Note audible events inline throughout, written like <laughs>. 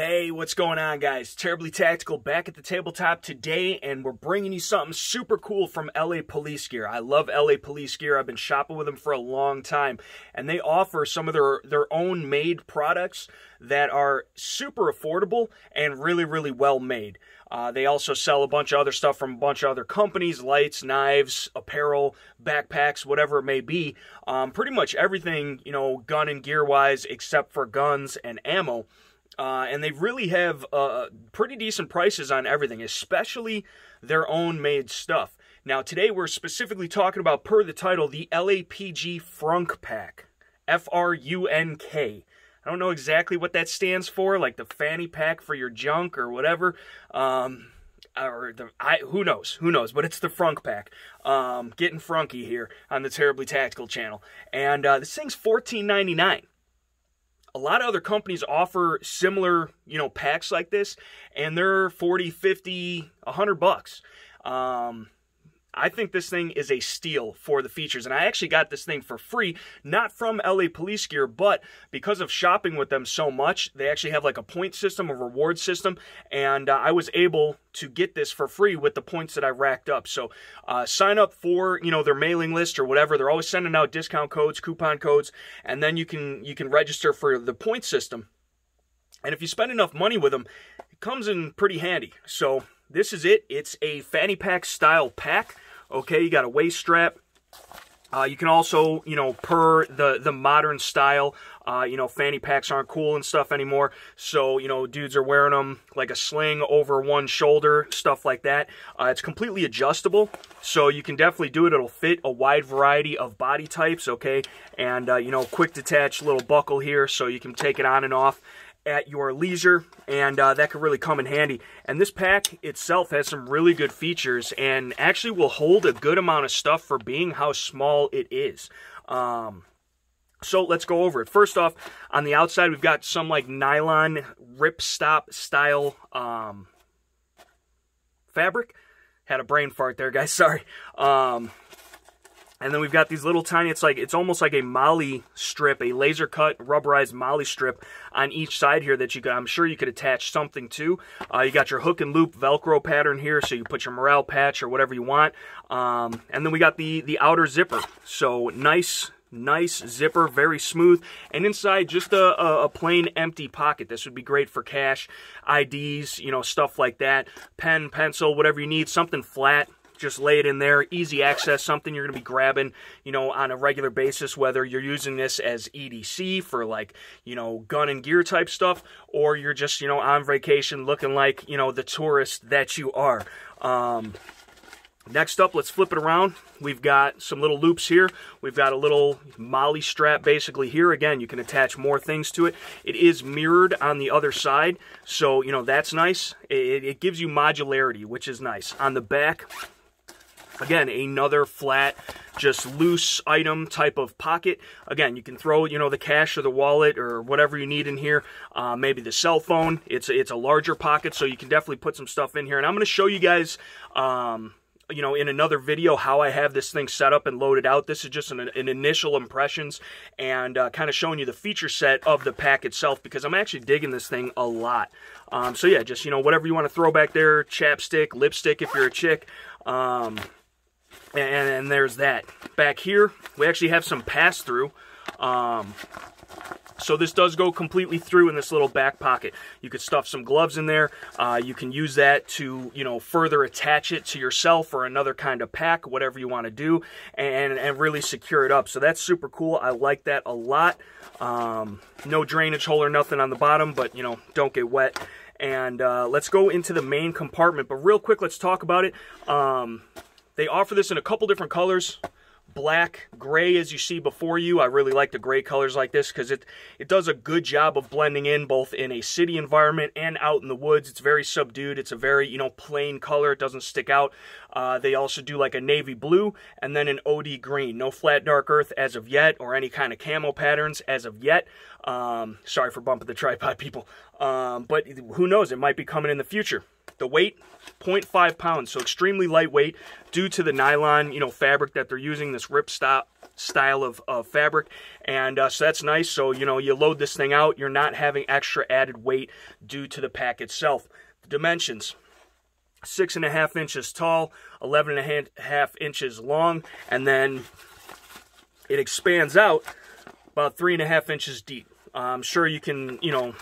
Hey, what's going on, guys? Terribly Tactical back at the tabletop today, and we're bringing you something super cool from LA Police Gear. I love LA Police Gear. I've been shopping with them for a long time, and they offer some of their, their own made products that are super affordable and really, really well made. Uh, they also sell a bunch of other stuff from a bunch of other companies lights, knives, apparel, backpacks, whatever it may be. Um, pretty much everything, you know, gun and gear wise, except for guns and ammo. Uh, and they really have uh, pretty decent prices on everything, especially their own made stuff. Now, today we're specifically talking about, per the title, the LAPG Frunk Pack. F R U N K. I don't know exactly what that stands for, like the fanny pack for your junk or whatever. Um, or the I who knows, who knows, but it's the Frunk pack. Um, getting frunky here on the Terribly Tactical channel, and uh, this thing's fourteen ninety nine a lot of other companies offer similar, you know, packs like this, and they're 40, 50, 100 bucks. Um, I think this thing is a steal for the features. And I actually got this thing for free, not from LA Police Gear, but because of shopping with them so much, they actually have like a point system, a reward system, and uh, I was able to get this for free with the points that I racked up. So uh, sign up for you know their mailing list or whatever. They're always sending out discount codes, coupon codes, and then you can you can register for the point system. And if you spend enough money with them, it comes in pretty handy. So this is it. It's a fanny pack style pack. Okay, you got a waist strap. Uh, you can also, you know, per the the modern style, uh, you know, fanny packs aren't cool and stuff anymore. So, you know, dudes are wearing them like a sling over one shoulder, stuff like that. Uh, it's completely adjustable, so you can definitely do it. It'll fit a wide variety of body types, okay? And, uh, you know, quick detach little buckle here, so you can take it on and off at your leisure, and uh, that could really come in handy. And this pack itself has some really good features and actually will hold a good amount of stuff for being how small it is. Um, so let's go over it. First off, on the outside, we've got some like nylon ripstop style um, fabric. Had a brain fart there, guys. <laughs> Sorry. Um, and then we've got these little tiny, it's like, it's almost like a MOLLE strip, a laser cut rubberized MOLLE strip on each side here that you could, I'm sure you could attach something to. Uh, you got your hook and loop Velcro pattern here, so you put your morale patch or whatever you want. Um, and then we got the, the outer zipper. So nice, nice zipper, very smooth, and inside just a, a, plain empty pocket. This would be great for cash, IDs, you know, stuff like that, pen, pencil, whatever you need, something flat just lay it in there, easy access, something you're going to be grabbing, you know, on a regular basis, whether you're using this as EDC for like, you know, gun and gear type stuff, or you're just, you know, on vacation looking like, you know, the tourist that you are. Um, Next up, let's flip it around. We've got some little loops here. We've got a little MOLLE strap basically here. Again, you can attach more things to it. It is mirrored on the other side, so, you know, that's nice. It, it gives you modularity, which is nice. On the back, Again, another flat, just loose item type of pocket. Again, you can throw, you know, the cash or the wallet or whatever you need in here. Uh, maybe the cell phone. It's, it's a larger pocket, so you can definitely put some stuff in here. And I'm going to show you guys, um, you know, in another video how I have this thing set up and loaded out. This is just an, an initial impressions and uh, kind of showing you the feature set of the pack itself because I'm actually digging this thing a lot. Um, so yeah, just, you know, whatever you want to throw back there, chapstick, lipstick if you're a chick. Um, and, and there's that. Back here, we actually have some pass-through. Um, so this does go completely through in this little back pocket. You could stuff some gloves in there. Uh, you can use that to, you know, further attach it to yourself or another kind of pack, whatever you want to do, and, and really secure it up. So that's super cool. I like that a lot. Um, no drainage hole or nothing on the bottom, but, you know, don't get wet. And uh, let's go into the main compartment. But real quick, let's talk about it. Um, they offer this in a couple different colors. Black, gray as you see before you. I really like the gray colors like this because it, it does a good job of blending in both in a city environment and out in the woods. It's very subdued. It's a very, you know, plain color. It doesn't stick out. Uh, they also do like a navy blue and then an OD green. No flat dark earth as of yet or any kind of camo patterns as of yet. Um, sorry for bumping the tripod, <laughs> people. Um, but who knows? It might be coming in the future. The weight, 0.5 pounds, so extremely lightweight due to the nylon, you know, fabric that they're using, this ripstop style of, of fabric. And uh, so that's nice. So you know you load this thing out you're not having extra added weight due to the pack itself. The dimensions six and a half inches tall 11 and a half inches long and then it expands out about three and a half inches deep. I'm sure you can you know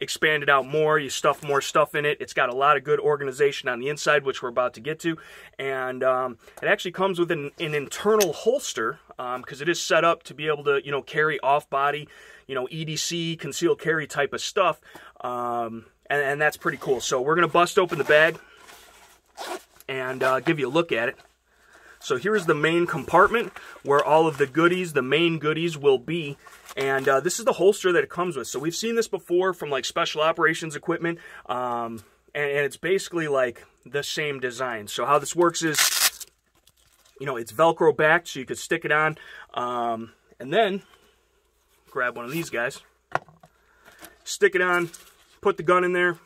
expand it out more. You stuff more stuff in it. It's got a lot of good organization on the inside, which we're about to get to. And um, it actually comes with an, an internal holster because um, it is set up to be able to, you know, carry off-body, you know, EDC, concealed carry type of stuff. Um, and, and, that's pretty cool. So we're going to bust open the bag and uh, give you a look at it. So here's the main compartment where all of the goodies, the main goodies will be. And uh, this is the holster that it comes with. So we've seen this before from like special operations equipment. Um, and, and it's basically like the same design. So how this works is, you know, it's Velcro backed so you could stick it on. Um, and then grab one of these guys, stick it on, put the gun in there,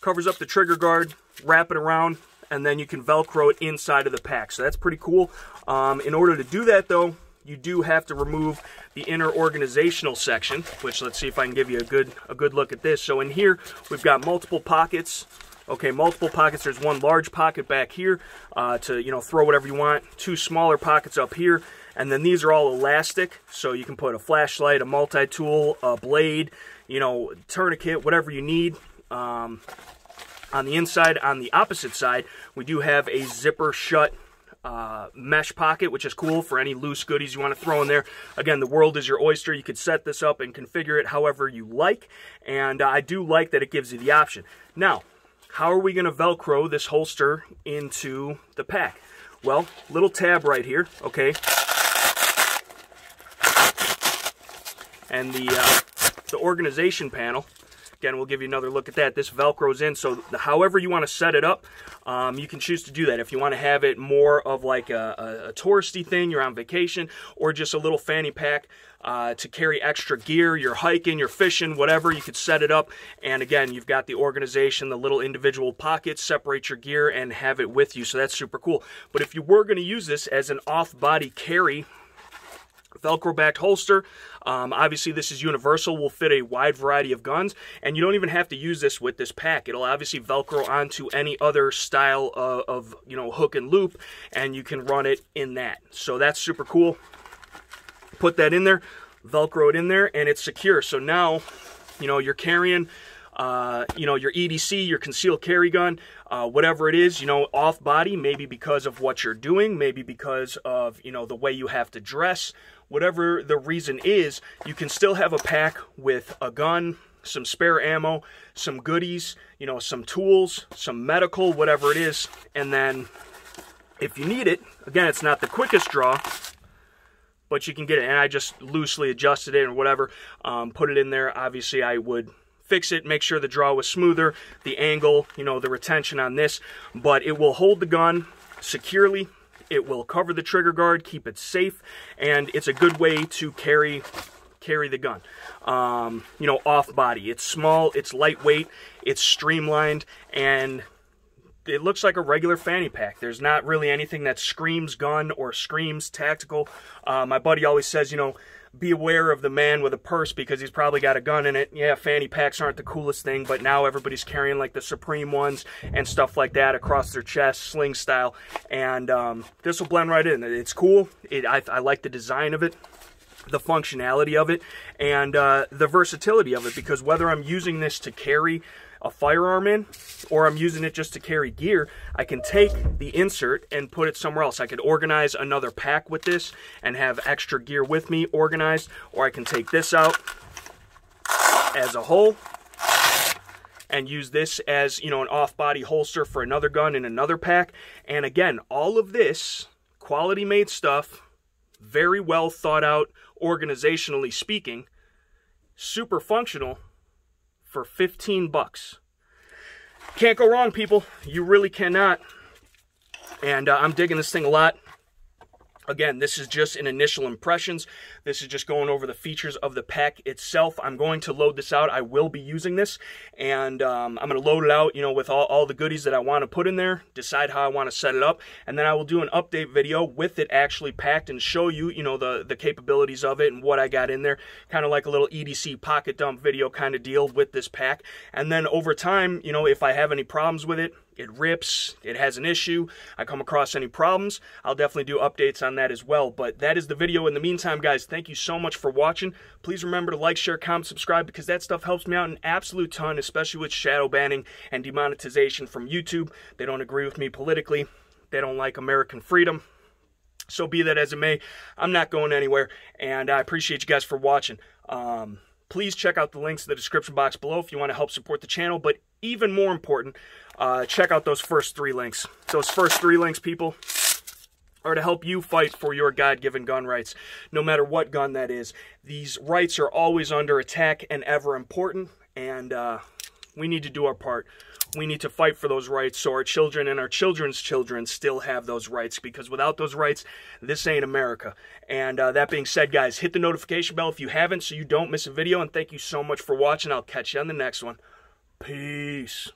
covers up the trigger guard, wrap it around, and then you can Velcro it inside of the pack. So that's pretty cool. Um, in order to do that, though, you do have to remove the inner organizational section, which let's see if I can give you a good a good look at this. So in here, we've got multiple pockets. Okay, multiple pockets. There's one large pocket back here uh, to you know throw whatever you want. Two smaller pockets up here, and then these are all elastic, so you can put a flashlight, a multi-tool, a blade, you know, tourniquet, whatever you need. Um, on the inside, on the opposite side, we do have a zipper shut uh, mesh pocket, which is cool for any loose goodies you want to throw in there. Again, the world is your oyster. You could set this up and configure it however you like, and uh, I do like that it gives you the option. Now, how are we going to Velcro this holster into the pack? Well, little tab right here, okay? And the, uh, the organization panel Again, we'll give you another look at that. This Velcro's in, so however you want to set it up, um, you can choose to do that. If you want to have it more of like a, a, touristy thing, you're on vacation, or just a little fanny pack uh, to carry extra gear, you're hiking, you're fishing, whatever, you could set it up. And again, you've got the organization, the little individual pockets, separate your gear and have it with you. So that's super cool. But if you were going to use this as an off-body carry, Velcro backed holster. Um, obviously, this is universal, will fit a wide variety of guns, and you don't even have to use this with this pack. It'll obviously Velcro onto any other style of, of you know hook and loop, and you can run it in that. So that's super cool. Put that in there, Velcro it in there, and it's secure. So now, you know, you're carrying uh, you know, your EDC, your concealed carry gun, uh, whatever it is, you know, off body, maybe because of what you're doing, maybe because of, you know, the way you have to dress, whatever the reason is, you can still have a pack with a gun, some spare ammo, some goodies, you know, some tools, some medical, whatever it is, and then if you need it, again, it's not the quickest draw, but you can get it. And I just loosely adjusted it or whatever, um, put it in there. Obviously, I would fix it, make sure the draw was smoother, the angle, you know, the retention on this, but it will hold the gun securely. It will cover the trigger guard, keep it safe, and it's a good way to carry carry the gun. Um, you know, off body. It's small, it's lightweight, it's streamlined, and it looks like a regular fanny pack. There's not really anything that screams gun or screams tactical. Uh, my buddy always says, you know, be aware of the man with a purse because he's probably got a gun in it. Yeah, fanny packs aren't the coolest thing, but now everybody's carrying like the Supreme ones and stuff like that across their chest, sling style. And um, this will blend right in. It's cool. It, I, I like the design of it the functionality of it and uh, the versatility of it because whether I'm using this to carry a firearm in or I'm using it just to carry gear, I can take the insert and put it somewhere else. I could organize another pack with this and have extra gear with me organized, or I can take this out as a whole and use this as, you know, an off-body holster for another gun in another pack. And again, all of this quality made stuff, very well thought out organizationally speaking, super functional for 15 bucks. Can't go wrong, people. You really cannot. And uh, I'm digging this thing a lot. Again, this is just an initial impressions. This is just going over the features of the pack itself. I'm going to load this out. I will be using this, and um, I'm going to load it out, you know, with all, all the goodies that I want to put in there, decide how I want to set it up, and then I will do an update video with it actually packed and show you, you know, the, the capabilities of it and what I got in there. Kind of like a little EDC pocket dump video kind of deal with this pack. And then over time, you know, if I have any problems with it, it rips, it has an issue, I come across any problems, I'll definitely do updates on that as well. But that is the video. In the meantime, guys, thank you so much for watching. Please remember to like, share, comment, subscribe, because that stuff helps me out an absolute ton, especially with shadow banning and demonetization from YouTube. They don't agree with me politically. They don't like American freedom. So be that as it may, I'm not going anywhere, and I appreciate you guys for watching. Um, please check out the links in the description box below if you want to help support the channel. But even more important, uh, check out those first three links. Those first three links, people, are to help you fight for your God-given gun rights, no matter what gun that is. These rights are always under attack and ever important, and uh, we need to do our part. We need to fight for those rights so our children and our children's children still have those rights because without those rights, this ain't America. And uh, that being said, guys, hit the notification bell if you haven't so you don't miss a video. And thank you so much for watching. I'll catch you on the next one. Peace.